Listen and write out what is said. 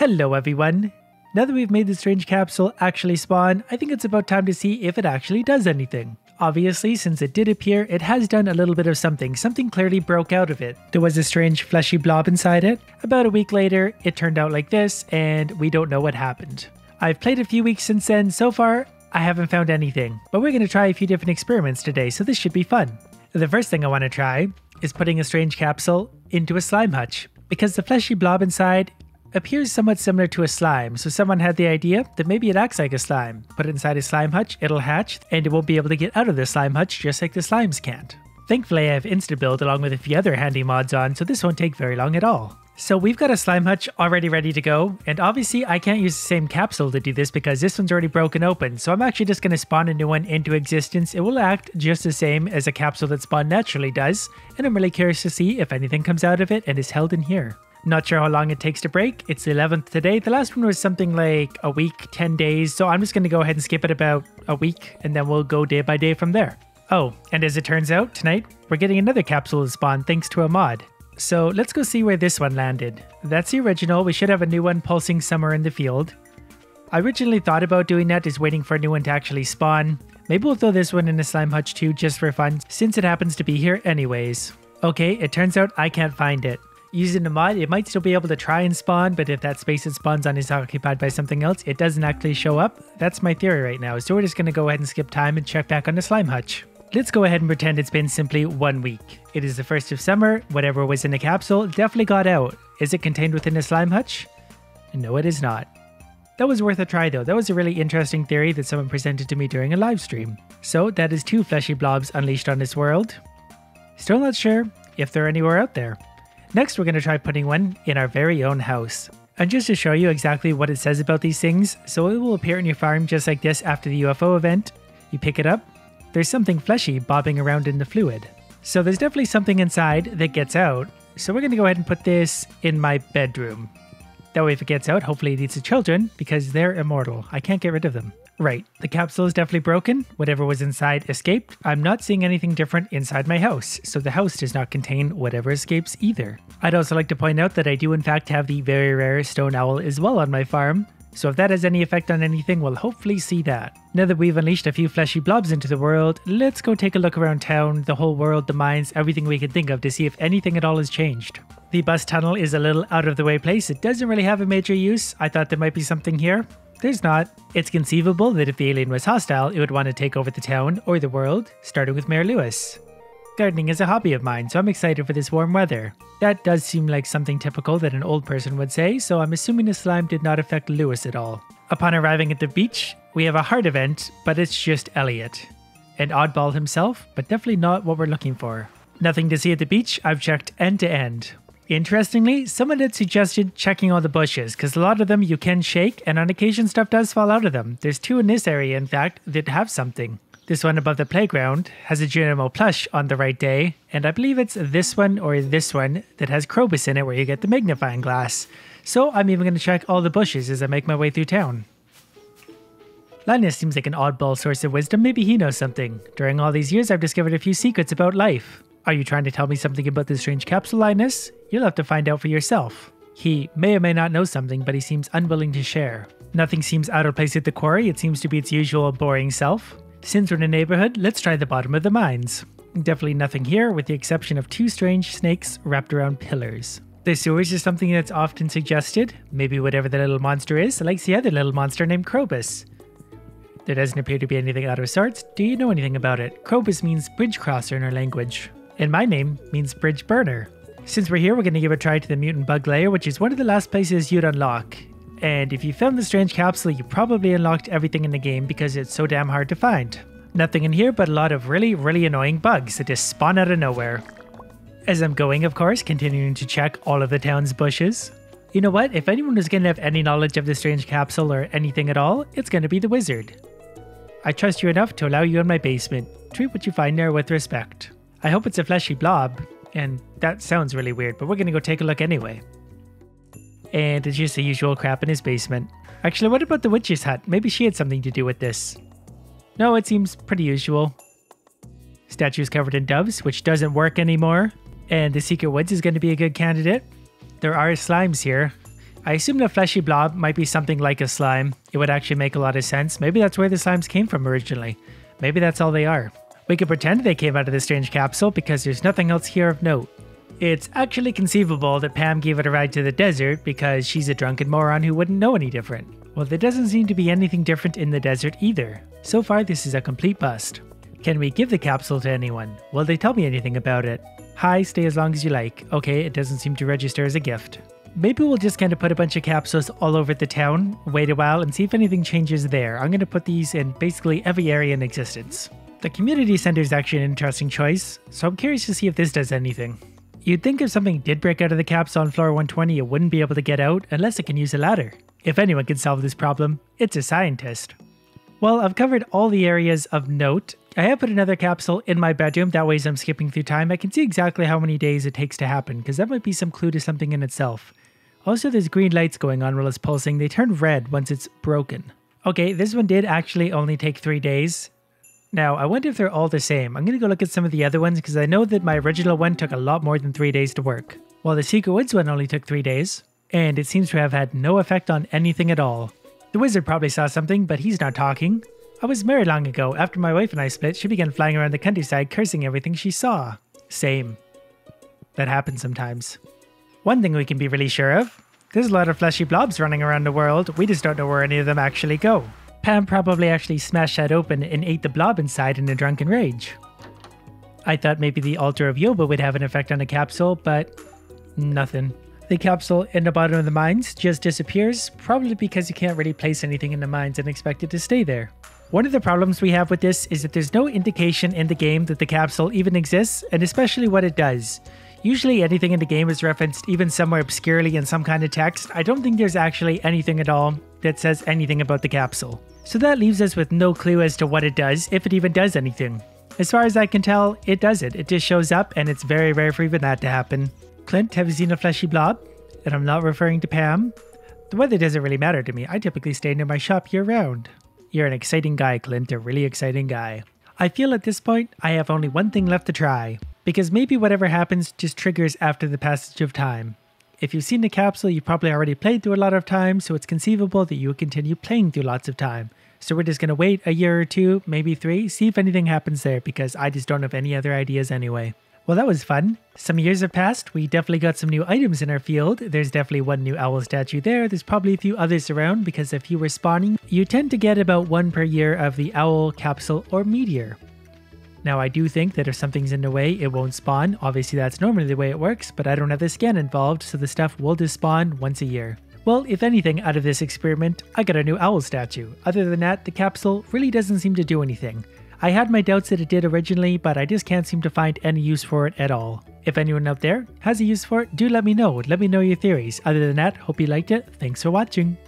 Hello everyone! Now that we've made the strange capsule actually spawn, I think it's about time to see if it actually does anything. Obviously, since it did appear, it has done a little bit of something. Something clearly broke out of it. There was a strange fleshy blob inside it. About a week later, it turned out like this, and we don't know what happened. I've played a few weeks since then. So far, I haven't found anything, but we're going to try a few different experiments today, so this should be fun. The first thing I want to try is putting a strange capsule into a slime hutch, because the fleshy blob inside appears somewhat similar to a slime, so someone had the idea that maybe it acts like a slime. Put it inside a slime hutch, it'll hatch, and it won't be able to get out of the slime hutch just like the slimes can't. Thankfully I have insta-build along with a few other handy mods on, so this won't take very long at all. So we've got a slime hutch already ready to go, and obviously I can't use the same capsule to do this because this one's already broken open, so I'm actually just going to spawn a new one into existence. It will act just the same as a capsule that spawn naturally does, and I'm really curious to see if anything comes out of it and is held in here. Not sure how long it takes to break. It's the 11th today. The last one was something like a week, 10 days. So I'm just going to go ahead and skip it about a week and then we'll go day by day from there. Oh, and as it turns out, tonight we're getting another capsule to spawn thanks to a mod. So let's go see where this one landed. That's the original. We should have a new one pulsing somewhere in the field. I originally thought about doing that, is waiting for a new one to actually spawn. Maybe we'll throw this one in a slime hutch too, just for fun, since it happens to be here anyways. Okay, it turns out I can't find it using the mod, it might still be able to try and spawn, but if that space it spawns on is occupied by something else, it doesn't actually show up. That's my theory right now, so we're just going to go ahead and skip time and check back on the slime hutch. Let's go ahead and pretend it's been simply one week. It is the first of summer, whatever was in the capsule definitely got out. Is it contained within the slime hutch? No, it is not. That was worth a try though, that was a really interesting theory that someone presented to me during a live stream. So that is two fleshy blobs unleashed on this world. Still not sure if they're anywhere out there. Next, we're going to try putting one in our very own house. And just to show you exactly what it says about these things, so it will appear in your farm just like this after the UFO event. You pick it up, there's something fleshy bobbing around in the fluid. So there's definitely something inside that gets out. So we're going to go ahead and put this in my bedroom. That way if it gets out, hopefully it eats the children because they're immortal. I can't get rid of them. Right, the capsule is definitely broken. Whatever was inside escaped. I'm not seeing anything different inside my house, so the house does not contain whatever escapes either. I'd also like to point out that I do in fact have the very rare stone owl as well on my farm, so if that has any effect on anything, we'll hopefully see that. Now that we've unleashed a few fleshy blobs into the world, let's go take a look around town, the whole world, the mines, everything we can think of to see if anything at all has changed. The bus tunnel is a little out of the way place, it doesn't really have a major use, I thought there might be something here. There's not. It's conceivable that if the alien was hostile, it would want to take over the town or the world, starting with Mayor Lewis. Gardening is a hobby of mine, so I'm excited for this warm weather. That does seem like something typical that an old person would say, so I'm assuming the slime did not affect Lewis at all. Upon arriving at the beach, we have a heart event, but it's just Elliott. An oddball himself, but definitely not what we're looking for. Nothing to see at the beach, I've checked end to end. Interestingly, someone had suggested checking all the bushes, because a lot of them you can shake, and on occasion stuff does fall out of them. There's two in this area, in fact, that have something. This one above the playground has a Geronimo plush on the right day, and I believe it's this one or this one that has Krobus in it where you get the magnifying glass. So I'm even going to check all the bushes as I make my way through town. Linus seems like an oddball source of wisdom, maybe he knows something. During all these years I've discovered a few secrets about life. Are you trying to tell me something about this strange capsule, Linus? You'll have to find out for yourself. He may or may not know something, but he seems unwilling to share. Nothing seems out of place at the quarry, it seems to be its usual boring self. Since we're in a neighborhood, let's try the bottom of the mines. Definitely nothing here, with the exception of two strange snakes wrapped around pillars. The sewers is something that's often suggested. Maybe whatever the little monster is likes the other little monster named Krobus. There doesn't appear to be anything out of sorts. Do you know anything about it? Krobus means bridge crosser in our language and my name means bridge burner. Since we're here, we're going to give a try to the mutant bug lair, which is one of the last places you'd unlock. And if you found the strange capsule, you probably unlocked everything in the game because it's so damn hard to find. Nothing in here but a lot of really, really annoying bugs that just spawn out of nowhere. As I'm going, of course, continuing to check all of the town's bushes. You know what? If anyone is going to have any knowledge of the strange capsule or anything at all, it's going to be the wizard. I trust you enough to allow you in my basement. Treat what you find there with respect. I hope it's a fleshy blob, and that sounds really weird, but we're gonna go take a look anyway. And it's just the usual crap in his basement. Actually, what about the witch's hut? Maybe she had something to do with this. No, it seems pretty usual. Statues covered in doves, which doesn't work anymore. And the Secret Woods is going to be a good candidate. There are slimes here. I assume the fleshy blob might be something like a slime. It would actually make a lot of sense. Maybe that's where the slimes came from originally. Maybe that's all they are. We could pretend they came out of the strange capsule because there's nothing else here of note. It's actually conceivable that Pam gave it a ride to the desert because she's a drunken moron who wouldn't know any different. Well, there doesn't seem to be anything different in the desert either. So far, this is a complete bust. Can we give the capsule to anyone? Will they tell me anything about it? Hi, stay as long as you like. Okay, it doesn't seem to register as a gift. Maybe we'll just kind of put a bunch of capsules all over the town, wait a while, and see if anything changes there. I'm going to put these in basically every area in existence. The community center is actually an interesting choice, so I'm curious to see if this does anything. You'd think if something did break out of the capsule on floor 120, it wouldn't be able to get out unless it can use a ladder. If anyone can solve this problem, it's a scientist. Well, I've covered all the areas of note. I have put another capsule in my bedroom, that way as I'm skipping through time, I can see exactly how many days it takes to happen, because that might be some clue to something in itself. Also, there's green lights going on while it's pulsing. They turn red once it's broken. Okay, this one did actually only take three days. Now, I wonder if they're all the same. I'm going to go look at some of the other ones because I know that my original one took a lot more than three days to work, while the Secret Woods one only took three days, and it seems to have had no effect on anything at all. The wizard probably saw something, but he's not talking. I was married long ago. After my wife and I split, she began flying around the countryside cursing everything she saw. Same. That happens sometimes. One thing we can be really sure of there's a lot of fleshy blobs running around the world, we just don't know where any of them actually go. Pam probably actually smashed that open and ate the blob inside in a drunken rage. I thought maybe the altar of Yoba would have an effect on the capsule, but nothing. The capsule in the bottom of the mines just disappears, probably because you can't really place anything in the mines and expect it to stay there. One of the problems we have with this is that there's no indication in the game that the capsule even exists, and especially what it does. Usually anything in the game is referenced even somewhere obscurely in some kind of text. I don't think there's actually anything at all that says anything about the capsule. So that leaves us with no clue as to what it does, if it even does anything. As far as I can tell, it does it. It just shows up and it's very rare for even that to happen. Clint, have you seen a fleshy blob? And I'm not referring to Pam. The weather doesn't really matter to me. I typically stay near my shop year round. You're an exciting guy, Clint, a really exciting guy. I feel at this point I have only one thing left to try because maybe whatever happens just triggers after the passage of time. If you've seen the capsule, you've probably already played through a lot of time, so it's conceivable that you will continue playing through lots of time. So we're just going to wait a year or two, maybe three, see if anything happens there, because I just don't have any other ideas anyway. Well, that was fun. Some years have passed. We definitely got some new items in our field. There's definitely one new owl statue there. There's probably a few others around because if you were spawning, you tend to get about one per year of the owl, capsule, or meteor. Now, I do think that if something's in the way, it won't spawn. Obviously, that's normally the way it works, but I don't have the scan involved, so the stuff will just spawn once a year. Well, if anything, out of this experiment, I got a new owl statue. Other than that, the capsule really doesn't seem to do anything. I had my doubts that it did originally, but I just can't seem to find any use for it at all. If anyone out there has a use for it, do let me know. Let me know your theories. Other than that, hope you liked it. Thanks for watching.